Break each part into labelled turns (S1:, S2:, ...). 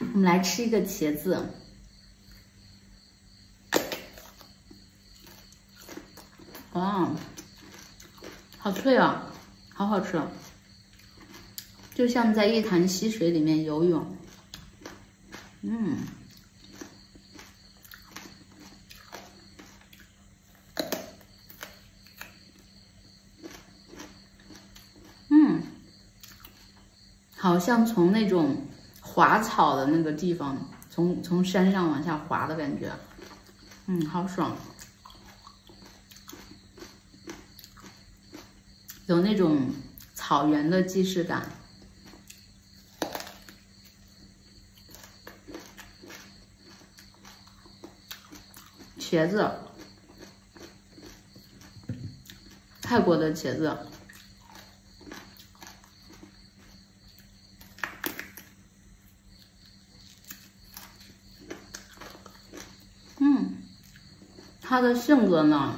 S1: 我们来吃一个茄子，哇，好脆啊，好好吃，就像在一潭溪水里面游泳。嗯，嗯，好像从那种。滑草的那个地方，从从山上往下滑的感觉，嗯，好爽，有那种草原的既视感。茄子，泰国的茄子。她的性格呢，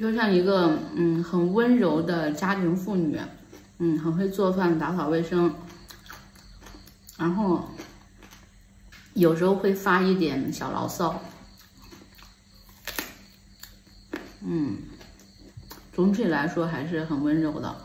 S1: 就像一个嗯很温柔的家庭妇女，嗯很会做饭打扫卫生，然后有时候会发一点小牢骚，嗯，总体来说还是很温柔的。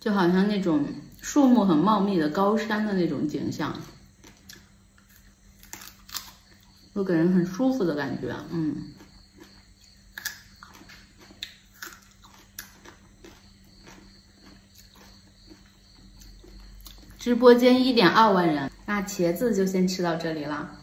S1: 就好像那种树木很茂密的高山的那种景象，会给人很舒服的感觉。嗯，直播间一点二万人，那茄子就先吃到这里了。